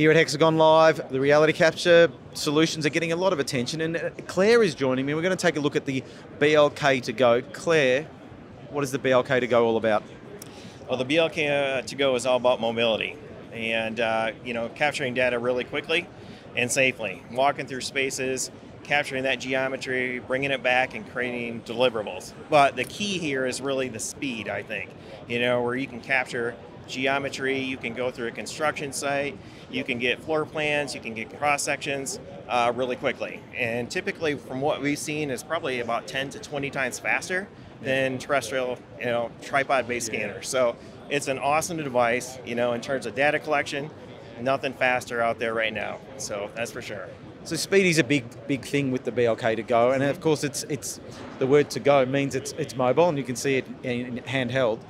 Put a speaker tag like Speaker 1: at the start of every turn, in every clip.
Speaker 1: Here at Hexagon Live, the reality capture solutions are getting a lot of attention, and uh, Claire is joining me. We're going to take a look at the BLK2GO. Claire, what is the BLK2GO all about?
Speaker 2: Well, the BLK2GO is all about mobility and uh, you know capturing data really quickly and safely, walking through spaces, capturing that geometry, bringing it back, and creating deliverables. But the key here is really the speed. I think you know where you can capture geometry, you can go through a construction site, you can get floor plans, you can get cross sections uh, really quickly. And typically, from what we've seen, is probably about 10 to 20 times faster than terrestrial, you know, tripod-based scanners. So it's an awesome device, you know, in terms of data collection. Nothing faster out there right now. So that's for sure.
Speaker 1: So speed is a big, big thing with the BLK2GO, and of course, it's it's the word to go means it's it's mobile, and you can see it in handheld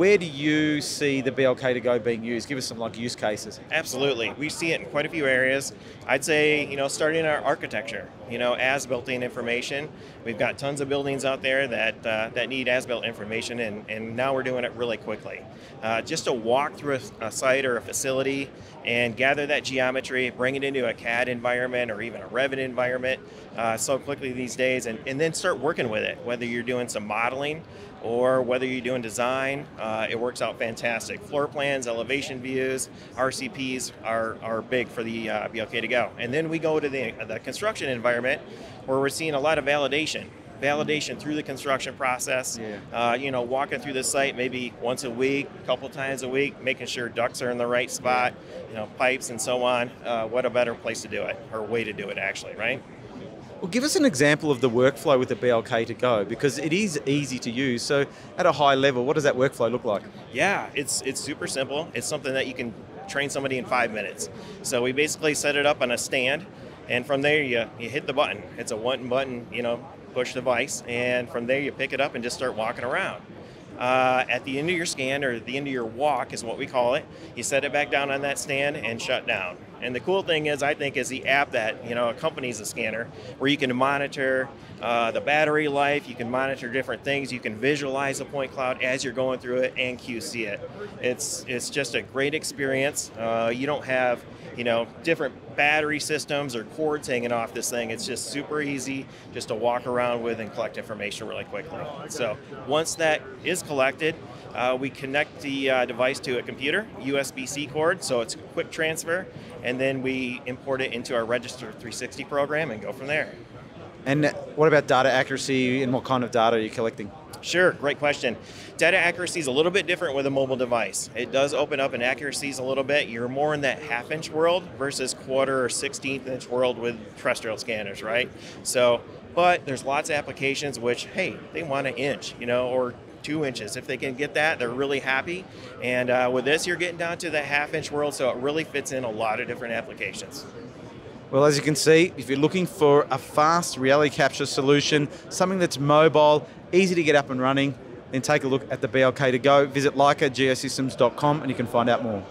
Speaker 1: where do you see the BLK to go being used? Give us some like use cases.
Speaker 2: Absolutely, we see it in quite a few areas. I'd say you know starting our architecture, you know as built-in information. We've got tons of buildings out there that uh, that need as-built information, and, and now we're doing it really quickly. Uh, just to walk through a, a, site or a facility and gather that geometry, bring it into a CAD environment or even a Revit environment uh, so quickly these days, and, and then start working with it. Whether you're doing some modeling or whether you're doing design, uh, it works out fantastic. Floor plans, elevation views, RCPs are, are big for the uh, BLK2GO. And then we go to the, the construction environment where we're seeing a lot of validation. Validation through the construction process. Yeah. Uh, you know, walking through the site maybe once a week, a couple times a week, making sure ducts are in the right spot, you know, pipes and so on. Uh, what a better place to do it, or way to do it actually, right?
Speaker 1: Well, give us an example of the workflow with the BLK2GO because it is easy to use. So, at a high level, what does that workflow look like?
Speaker 2: Yeah, it's it's super simple. It's something that you can train somebody in five minutes. So we basically set it up on a stand, and from there you you hit the button. It's a one button, you know, push device, and from there you pick it up and just start walking around. Uh, at the end of your scan or the end of your walk is what we call it. You set it back down on that stand and shut down. And the cool thing is, I think, is the app that you know accompanies the scanner, where you can monitor uh, the battery life, you can monitor different things, you can visualize the point cloud as you're going through it and QC it. It's it's just a great experience. Uh, you don't have you know different battery systems or cords hanging off this thing. It's just super easy just to walk around with and collect information really quickly. So once that is collected, uh, we connect the uh, device to a computer, USB-C cord, so it's a quick transfer, and then we import it into our Register 360 program and go from there.
Speaker 1: And what about data accuracy and what kind of data are you collecting?
Speaker 2: Sure, great question. Data accuracy is a little bit different with a mobile device. It does open up in accuracies a little bit. You're more in that half inch world versus quarter or 16th inch world with terrestrial scanners, right? So, but there's lots of applications which, hey, they want an inch, you know, or two inches. If they can get that, they're really happy. And uh, with this, you're getting down to the half inch world, so it really fits in a lot of different applications.
Speaker 1: Well, as you can see, if you're looking for a fast reality capture solution, something that's mobile, easy to get up and running, then take a look at the BLK2GO. Visit leicageosystems.com and you can find out more.